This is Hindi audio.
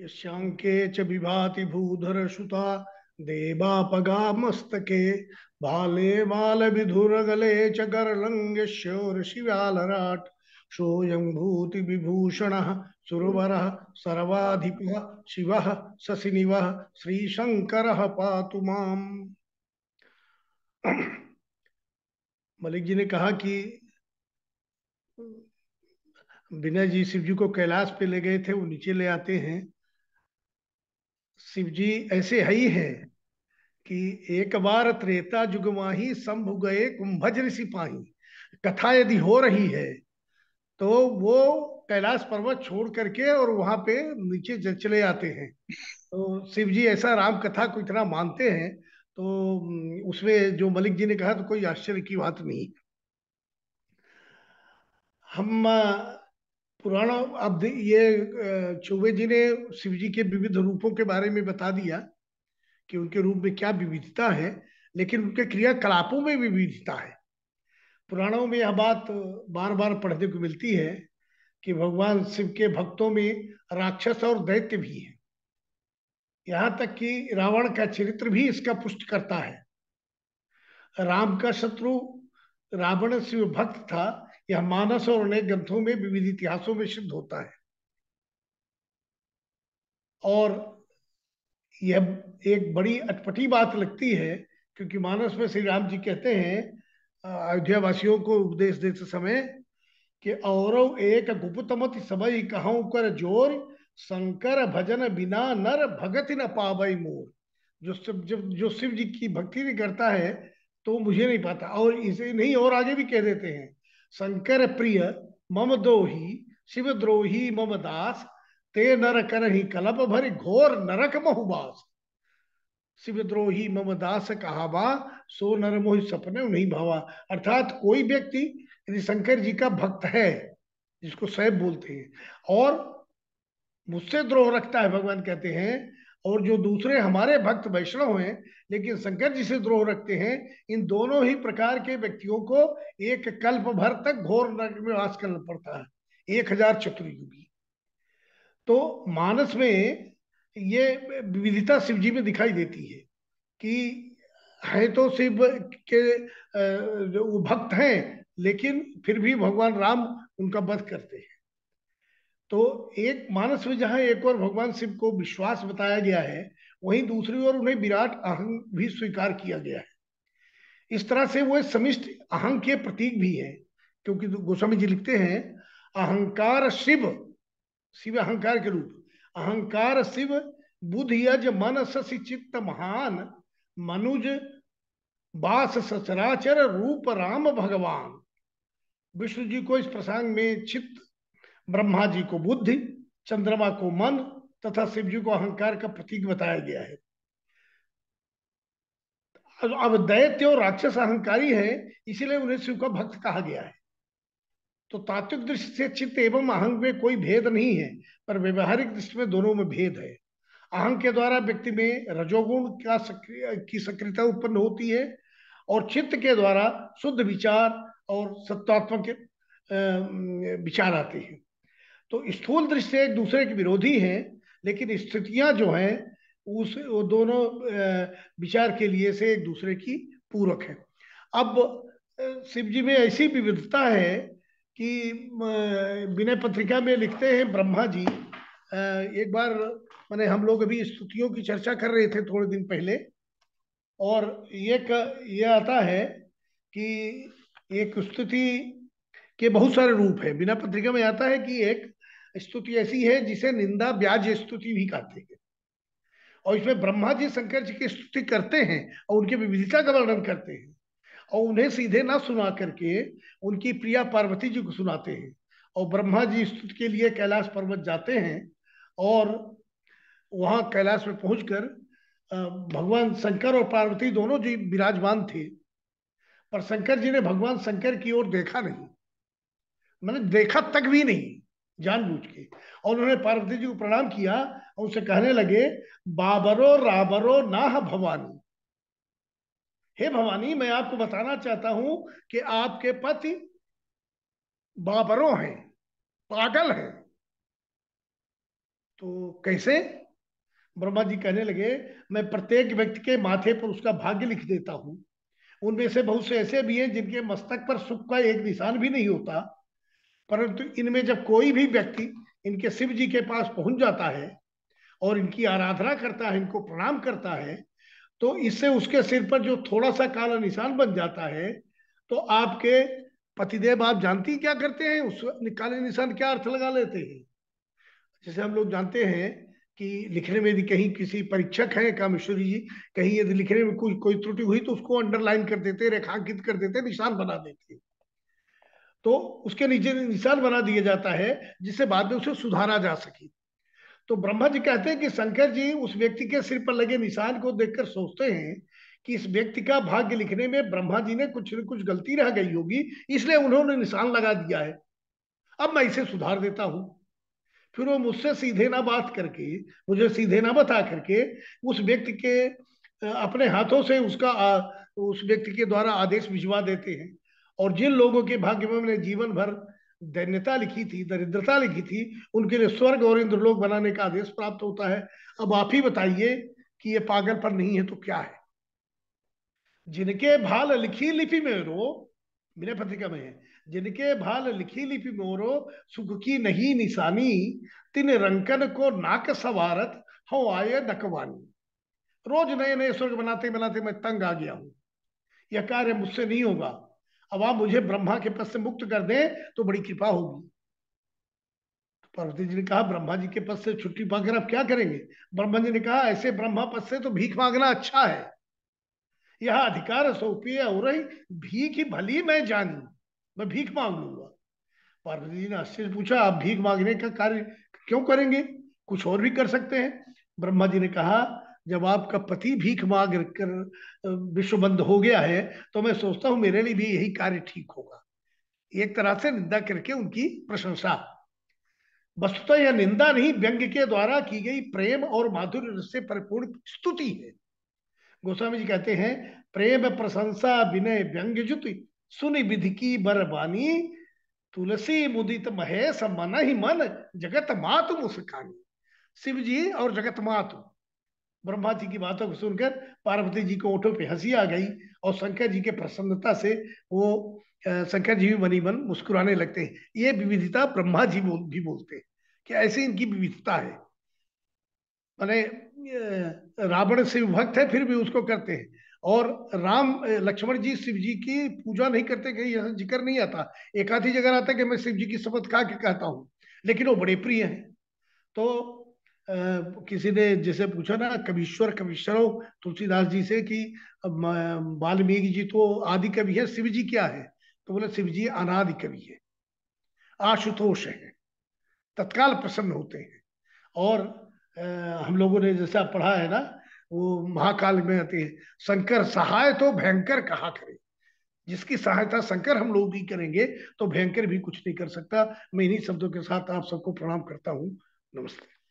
यशांके च विभाति भूधर सुता देवापगा मस्तके बाले बाल विधुरगले च गर्लंग शोर शिवालराट सोऽयं भूति विभूषण सुरवर, सर्वाधिप, शिव शशिनिव श्रीशंकर पातु माम। मलिक जी ने कहा कि विनय जी शिव जी को कैलाश पे ले गए थे, वो नीचे ले आते हैं। शिव जी ऐसे है ही है कि एक बार त्रेता जुग शंभु गए कुंभज ऋषि पाही। कथा यदि हो रही है तो वो कैलाश पर्वत छोड़ करके और वहाँ पे नीचे चले आते हैं। तो शिव जी ऐसा राम कथा को इतना मानते हैं तो उसमें जो मलिक जी ने कहा तो कोई आश्चर्य की बात नहीं। हम पुराण अब ये चौबे जी ने शिव जी के विविध रूपों के बारे में बता दिया कि उनके रूप में क्या विविधता है, लेकिन उनके क्रियाकलापों में विविधता है। पुराणों में यह बात बार बार पढ़ने को मिलती है कि भगवान शिव के भक्तों में राक्षस और दैत्य भी है। यहाँ तक कि रावण का चरित्र भी इसका पुष्ट करता है। राम का शत्रु रावण शिव भक्त था यह मानस और अनेक ग्रंथों में विविध इतिहासों में सिद्ध होता है। और यह एक बड़ी अटपटी बात लगती है, क्योंकि मानस में श्री राम जी कहते हैं अयोध्या वासियों को उपदेश देते समय कि और एक गुप्तमत समय कहूँ कर ज़ोर, शंकर भजन बिना नर भगत न पावई मोर। जो शिव जब जो शिव जी की भक्ति नहीं करता है तो मुझे नहीं पाता। और इसे नहीं, और आगे भी कह देते हैं शंकर प्रिय मम दोही शिव द्रोही मम दास, ते नर कर ही कलप भर घोर नरक महुबास शिवद्रोही मम दास कहावा, सो नर मोह सपने नहीं भावा। अर्थात कोई व्यक्ति यदि शंकर जी का भक्त है, जिसको सैब बोलते हैं, और मुझसे द्रोह रखता है, भगवान कहते हैं और जो दूसरे हमारे भक्त वैष्णव हैं, लेकिन शंकर जी से द्रोह रखते हैं, इन दोनों ही प्रकार के व्यक्तियों को एक कल्प भर तक घोर नरक में वास करना पड़ता है। एक हज़ार चतुर्युगी तो मानस में ये विविधता शिव जी में दिखाई देती है कि है तो शिव के वो भक्त हैं, लेकिन फिर भी भगवान राम उनका वध करते हैं। तो एक मानस में जहाँ एक और भगवान शिव को विश्वास बताया गया है, वहीं दूसरी ओर उन्हें विराट अहंग भी स्वीकार किया गया है। इस तरह से वो समिष्ट, अहंग के प्रतीक भी है, क्योंकि गोस्वामी जी लिखते हैं, अहंकार शिव शिव अहंकार के रूप। अहंकार शिव, बुध यज मन चित्त महान, मनुज बास सचराचर रूप राम भगवान। विष्णु जी को इस प्रसंग में चित्त ब्रह्मा जी को बुद्धि, चंद्रमा को मन तथा शिव जी को अहंकार का प्रतीक बताया गया है। अब दैत्य और राक्षस अहंकारी है, इसीलिए उन्हें शिव का भक्त कहा गया है। तो तात्विक दृष्टि से चित्त एवं अहंग में कोई भेद नहीं है, पर व्यवहारिक दृष्टि में दोनों में भेद है। अहंग के द्वारा व्यक्ति में रजोगुण का सक्रिय, की सक्रियता उत्पन्न होती है, और चित्त के द्वारा शुद्ध विचार और सत्वात्मक विचार आते हैं। तो स्थूल दृष्टि एक दूसरे के विरोधी हैं लेकिन स्थितियाँ जो हैं उस वो दोनों विचार के लिए से एक दूसरे की पूरक है। अब शिव जी में ऐसी विविधता है कि विनय पत्रिका में लिखते हैं ब्रह्मा जी। एक बार मैंने हम लोग अभी स्तुतियों की चर्चा कर रहे थे थोड़े दिन पहले और ये क, ये आता है कि एक स्तुति के बहुत सारे रूप है। बिना पत्रिका में आता है कि एक स्तुति ऐसी है जिसे निंदा ब्याज स्तुति भी कहते हैं। और इसमें ब्रह्मा जी शंकर जी की स्तुति करते हैं और उनकी विविधता का वर्णन करते हैं। और उन्हें सीधे ना सुना करके उनकी प्रिया पार्वती जी को सुनाते हैं। और ब्रह्मा जी स्तुति के लिए कैलाश पर्वत जाते हैं और वहाँ कैलाश में पहुंचकर भगवान शंकर और पार्वती दोनों जी विराजमान थे। पर शंकर जी ने भगवान शंकर की ओर देखा नहीं। मैंने देखा तक भी नहीं। जानबूझ के और उन्होंने पार्वती जी को प्रणाम किया और उनसे कहने लगे, बाबरो राबरो नाह भवानी। हे भवानी, मैं आपको बताना चाहता हूँ कि आपके पति बाबरों हैं, पागल हैं। तो कैसे? ब्रह्मा जी कहने लगे, मैं प्रत्येक व्यक्ति के माथे पर उसका भाग्य लिख देता हूँ। उनमें से बहुत से ऐसे भी हैं जिनके मस्तक पर सुख का एक निशान भी नहीं होता। परंतु इनमें जब कोई भी व्यक्ति इनके शिव जी के पास पहुँच जाता है और इनकी आराधना करता है, इनको प्रणाम करता है तो इससे उसके सिर पर जो थोड़ा सा काला निशान बन जाता है तो आपके पतिदेव आप जानती क्या करते हैं? उस काले निशान क्या अर्थ लगा लेते हैं? जैसे हम लोग जानते हैं कि लिखने में यदि कहीं किसी परीक्षक है, कामेश्वरी जी, कहीं यदि लिखने में कोई कोई त्रुटि हुई तो उसको अंडरलाइन कर देते, रेखांकित कर देते, निशान बना देते। तो उसके नीचे निशान बना दिया जाता है, जिससे बाद में उसे सुधारा जा सके। तो ब्रह्मा जी कहते हैं कि शंकर जी उस व्यक्ति के सिर पर लगे निशान को देखकर सोचते हैं कि इस व्यक्ति का भाग्य लिखने में ब्रह्मा जी ने कुछ न कुछ गलती रह गई होगी, इसलिए उन्होंने निशान लगा दिया है। अब मैं इसे सुधार देता हूँ। फिर वो मुझसे सीधे ना बात करके, मुझे सीधे ना बता करके उस व्यक्ति के अपने हाथों से उसका उस व्यक्ति के द्वारा आदेश भिजवा देते हैं। और जिन लोगों के भाग्य में मैंने जीवन भर दैन्यता लिखी थी, दरिद्रता लिखी थी, उनके लिए स्वर्ग और इंद्रलोक बनाने का आदेश प्राप्त होता है। अब आप ही बताइए कि ये पागल पर नहीं है तो क्या है? जिनके भाल लिखी लिपि में रो, मेरे पत्रिका में है, जिनके भाल लिखी लिपि मोरो सुख की नहीं निशानी, तिन रंकन को नाक सवारत हो आए नकवानी रोज नए नए स्वर्ग बनाते बनाते मैं तंग आ गया हूँ। यह कार्य मुझसे नहीं होगा। अब आप मुझे ब्रह्मा के पद से मुक्त कर दें तो बड़ी कृपा होगी। पार्वती जी ने कहा, ब्रह्मा जी के पद से छुट्टी पाकर आप क्या करेंगे? ब्रह्मा जी ने कहा, ऐसे ब्रह्मा पद से तो भीख मांगना अच्छा है। यह अधिकार सौंपी हो रही भीख ही भली मैं जानी, मैं भीख मांग लूँगा। पार्वती जी ने आश्चर्य पूछा, आप भीख मांगने का कार्य क्यों करेंगे? कुछ और भी कर सकते हैं? ब्रह्मा जी ने कहा जब आपका पति भीख मांग कर विश्व बंद हो गया है तो मैं सोचता हूँ मेरे लिए भी यही कार्य ठीक होगा। एक तरह से निंदा करके उनकी प्रशंसा। वस्तुतः यह निंदा नहीं व्यंग के द्वारा की गई प्रेम और माधुर्य से परिपूर्ण स्तुति है। गोस्वामी जी कहते हैं, प्रेम प्रशंसा विनय व्यंग जुति सुनि विधि की बरबानी तुलसी मुदित महेश मन ही मन, जगत मातु मुस्कानी। शिव जी और जगत मातु ब्रह्मा जी की बातों को सुनकर पार्वती जी को ओठों पे हँसी आ गई और शंकर जी के प्रसन्नता से वो शंकर जी भी मनी मन मुस्कुराने लगते हैं। ये विविधता ब्रह्मा जी बोल, भी बोलते हैं कि ऐसी इनकी विविधता है। मैंने रावण से विभक्त है फिर भी उसको करते हैं। और राम लक्ष्मण जी शिव जी की पूजा नहीं करते कहीं ऐसा ज़िक्र नहीं आता। एक आधी जगह आता कि मैं शिव जी की शपथ खा के कहता हूँ लेकिन वो बड़े प्रिय हैं। तो किसी ने जैसे पूछा ना कविश्वर कविश्वरो तुलसीदास जी से कि वाल्मीकि जी तो आदि कवि है शिव जी क्या है? तो बोले शिव जी अनादि कवि है आशुतोष है तत्काल प्रसन्न होते हैं। और आ, हम लोगों ने जैसा पढ़ा है ना वो महाकाल में आते है शंकर सहाय तो भयंकर कहा करे? जिसकी सहायता शंकर हम लोग भी करेंगे तो भयंकर भी कुछ नहीं कर सकता। मैं इन्हीं शब्दों के साथ आप सबको प्रणाम करता हूँ। नमस्ते।